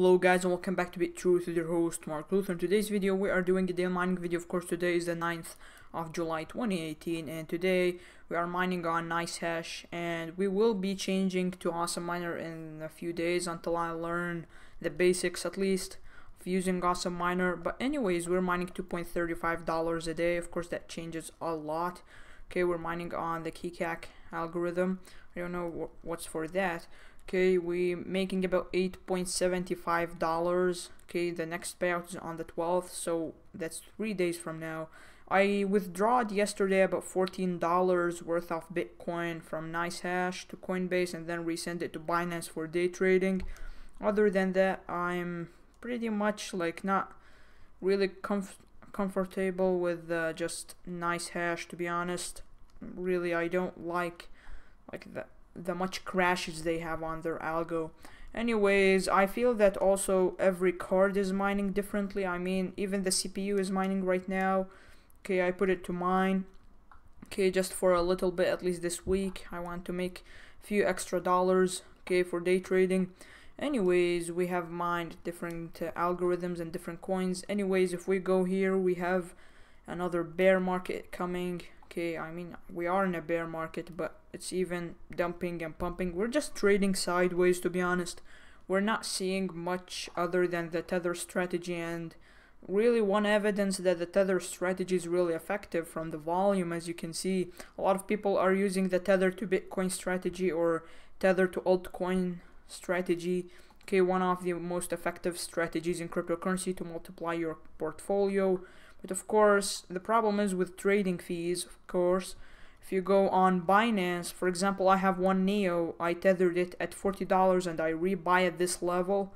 Hello guys and welcome back to Bit Truth with your host Mark Luther. In today's video we are doing a daily mining video. Of course today is the 9th of July 2018 and today we are mining on NiceHash and we will be changing to Awesome Miner in a few days until I learn the basics at least of using Awesome Miner. But anyways we're mining $2.35 a day. Of course that changes a lot. Okay we're mining on the Keccak algorithm. I don't know what's for that okay we making about 8.75 dollars okay the next payout is on the 12th so that's three days from now I withdrawed yesterday about $14 worth of Bitcoin from NiceHash to Coinbase and then resent it to Binance for day trading. Other than that, I'm pretty much like not really comf comfortable with uh, just NiceHash to be honest. Really, I don't like like that the much crashes they have on their algo. Anyways, I feel that also every card is mining differently. I mean, even the CPU is mining right now. Okay, I put it to mine. Okay, just for a little bit, at least this week. I want to make a few extra dollars, okay, for day trading. Anyways, we have mined different uh, algorithms and different coins. Anyways, if we go here, we have another bear market coming okay I mean we are in a bear market but it's even dumping and pumping. We're just trading sideways to be honest. We're not seeing much other than the tether strategy and really one evidence that the tether strategy is really effective from the volume as you can see. A lot of people are using the tether to bitcoin strategy or tether to altcoin strategy. Okay one of the most effective strategies in cryptocurrency to multiply your portfolio but of course, the problem is with trading fees, of course. If you go on Binance, for example, I have one NEO, I tethered it at $40 and I rebuy at this level,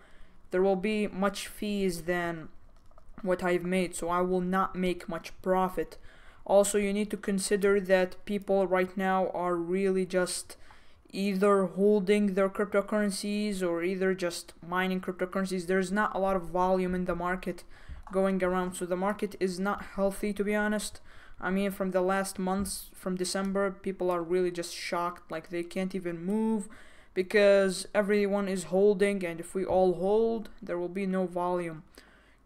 there will be much fees than what I've made, so I will not make much profit. Also, you need to consider that people right now are really just either holding their cryptocurrencies or either just mining cryptocurrencies. There's not a lot of volume in the market going around so the market is not healthy to be honest. I mean from the last months from December people are really just shocked like they can't even move because everyone is holding and if we all hold there will be no volume.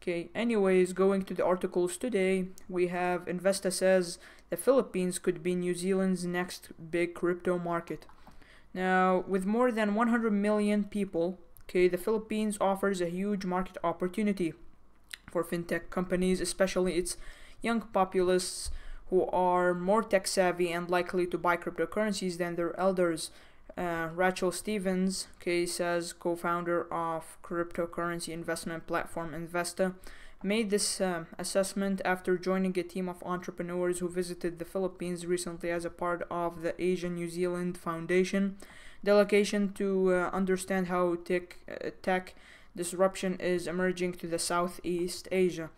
Okay anyways going to the articles today we have Invsta says the Philippines could be New Zealand's next big crypto market. Now with more than 100 million people okay the Philippines offers a huge market opportunity for fintech companies, especially its young populace who are more tech savvy and likely to buy cryptocurrencies than their elders. Uh, Rachel Stevens, okay, says co-founder of cryptocurrency investment platform Invsta, made this uh, assessment after joining a team of entrepreneurs who visited the Philippines recently as a part of the Asia New Zealand Foundation delegation to uh, understand how tech, uh, tech disruption is emerging to the Southeast Asia.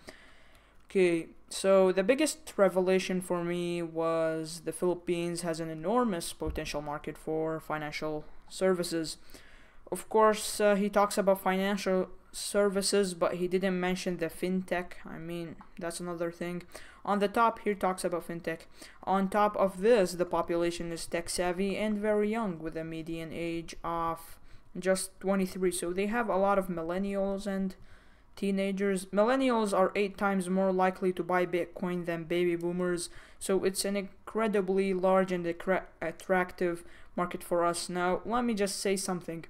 Okay, so the biggest revelation for me was the Philippines has an enormous potential market for financial services. Of course, uh, he talks about financial services, but he didn't mention the fintech. I mean, that's another thing. On the top, he talks about fintech. On top of this, the population is tech savvy and very young, with a median age of just 23 so they have a lot of millennials and teenagers. Millennials are eight times more likely to buy bitcoin than baby boomers so it's an incredibly large and attractive market for us. Now let me just say something.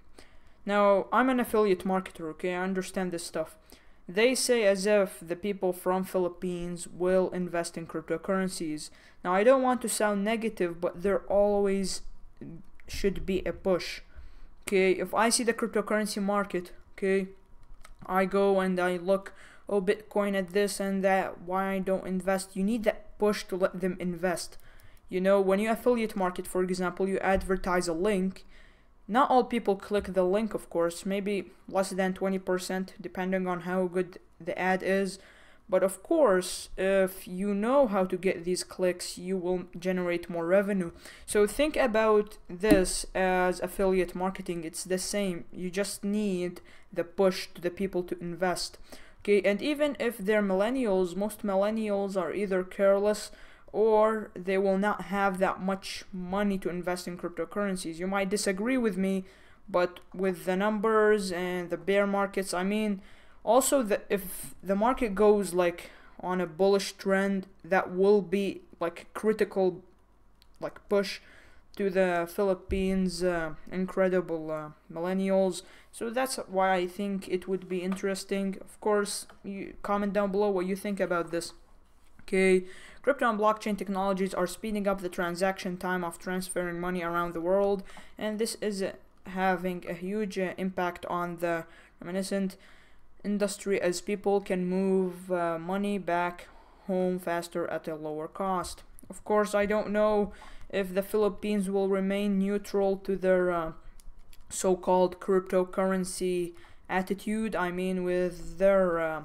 Now i'm an affiliate marketer okay? I understand this stuff. They say as if the people from philippines will invest in cryptocurrencies. Now i don't want to sound negative but there always should be a push okay if I see the cryptocurrency market okay I go and I look oh Bitcoin at this and that why I don't invest? You need that push to let them invest. You know when you affiliate market for example you advertise a link not all people click the link of course maybe less than 20% depending on how good the ad is but of course, if you know how to get these clicks, you will generate more revenue. So think about this as affiliate marketing. It's the same. You just need the push to the people to invest. Okay, and even if they're millennials, most millennials are either careless or they will not have that much money to invest in cryptocurrencies. You might disagree with me, but with the numbers and the bear markets i mean also the if the market goes like on a bullish trend that will be like critical like push to the Philippines uh, incredible uh, millennials. So that's why I think it would be interesting. Of course you comment down below what you think about this. Okay crypto and blockchain technologies are speeding up the transaction time of transferring money around the world and this is having a huge uh, impact on the remittance industry as people can move uh, money back home faster at a lower cost. Of course, I don't know if the Philippines will remain neutral to their uh, so-called cryptocurrency attitude. I mean, with their uh,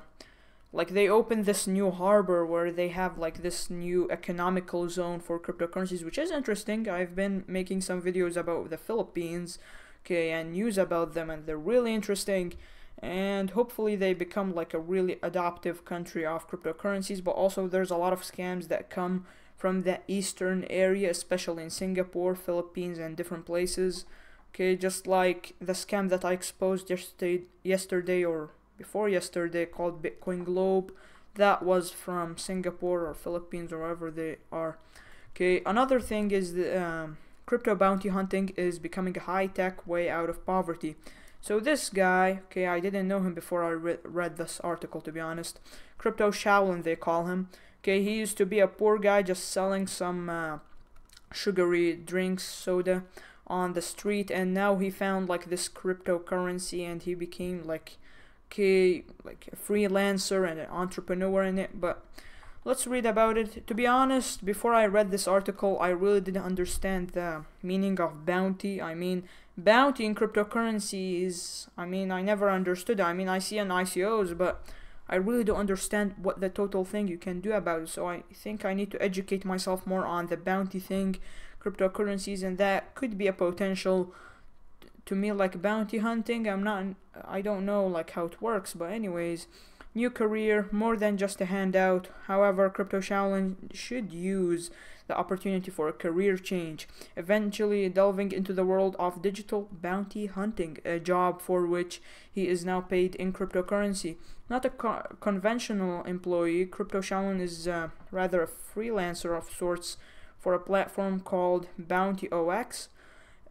like they opened this new harbor where they have like this new economical zone for cryptocurrencies, which is interesting. I've been making some videos about the Philippines, okay, and news about them, and they're really interesting and hopefully they become like a really adoptive country of cryptocurrencies but also there's a lot of scams that come from the eastern area especially in Singapore, Philippines and different places. Okay just like the scam that I exposed yesterday yesterday or before yesterday called Bitcoin Globe that was from Singapore or Philippines or wherever they are. Okay another thing is the um, crypto bounty hunting is becoming a high-tech way out of poverty so this guy, okay, I didn't know him before I re read this article to be honest. Crypto Shaolin they call him. Okay, he used to be a poor guy just selling some uh, sugary drinks, soda on the street and now he found like this cryptocurrency and he became like okay, like a freelancer and an entrepreneur in it, but let's read about it. To be honest, before I read this article, I really didn't understand the meaning of bounty. I mean, bounty in cryptocurrency is, I mean, I never understood. I mean, I see on ICOs, but I really don't understand what the total thing you can do about it. So I think I need to educate myself more on the bounty thing, cryptocurrencies, and that could be a potential to me like bounty hunting. I'm not, I don't know like how it works, but anyways, new career, more than just a handout. However, Crypto Shaolin should use the opportunity for a career change, eventually delving into the world of digital bounty hunting, a job for which he is now paid in cryptocurrency. Not a co conventional employee, Crypto Shaolin is uh, rather a freelancer of sorts for a platform called Bounty0x,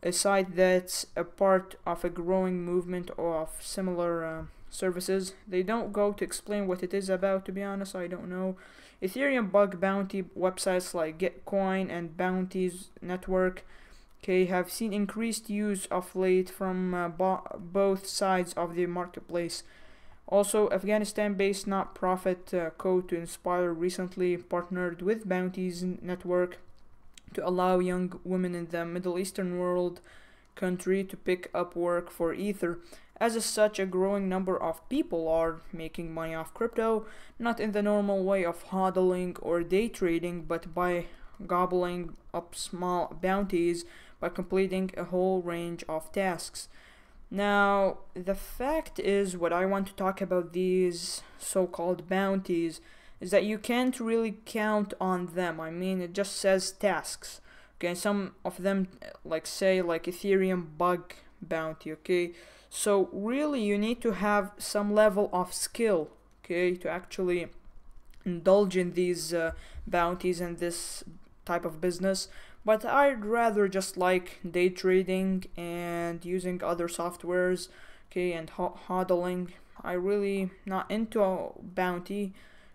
a site that's a part of a growing movement of similar uh, services. They don't go to explain what it is about, to be honest, I don't know. Ethereum bug bounty websites like Gitcoin and Bounties Network okay, have seen increased use of late from uh, both sides of the marketplace. Also, Afghanistan-based not-profit uh, Code to Inspire recently partnered with Bounties Network to allow young women in the Middle Eastern world country to pick up work for Ether. As such, a growing number of people are making money off crypto, not in the normal way of hodling or day trading, but by gobbling up small bounties by completing a whole range of tasks. Now, the fact is, what I want to talk about these so called bounties is that you can't really count on them. I mean, it just says tasks. Okay, some of them, like, say, like Ethereum bug bounty, okay? So really you need to have some level of skill, okay, to actually indulge in these uh, bounties and this type of business. But I'd rather just like day trading and using other softwares, okay, and hodling. I really not into a bounty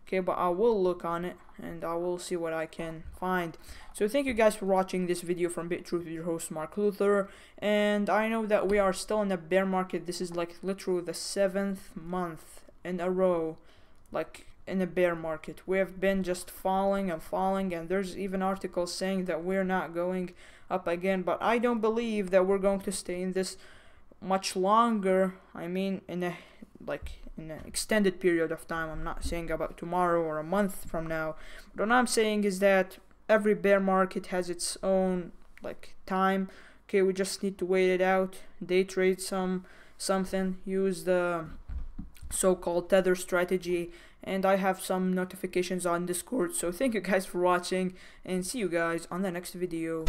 okay but I will look on it and I will see what I can find. So thank you guys for watching this video from BitTruth with your host Mark Luther. And I know that we are still in a bear market. This is like literally the seventh month in a row like in a bear market. We have been just falling and falling and there's even articles saying that we're not going up again. But I don't believe that we're going to stay in this much longer I mean in a like in an extended period of time. I'm not saying about tomorrow or a month from now. But what I'm saying is that every bear market has its own like time. Okay, we just need to wait it out. Day trade some something. Use the so-called tether strategy and I have some notifications on Discord so thank you guys for watching and see you guys on the next video